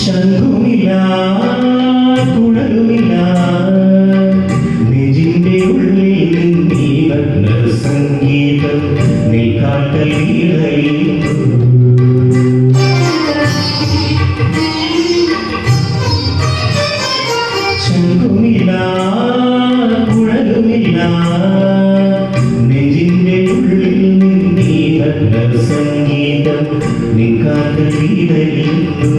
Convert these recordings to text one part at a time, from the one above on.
Shankumila രത്നസംഗീതം നിക്കാത്ത വീടലിന്നു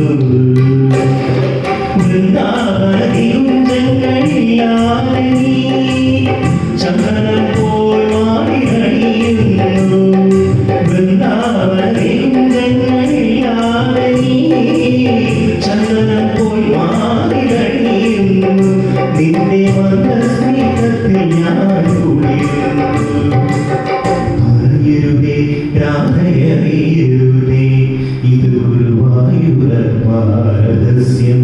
വൃന്ദാവനതിയുണ്ടങ്ങളില്ലാതെ ചന്ദനം പോൽ മാറി കഴിയുന്നു വൃന്ദാവനതിയുണ്ടങ്ങളില്ലാതെ ചന്ദനം പോൽ മാറി കഴിയുന്നു നിന്റെ മനസ്സ് പരസ്യം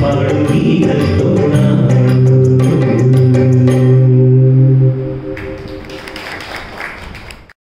Mother, we have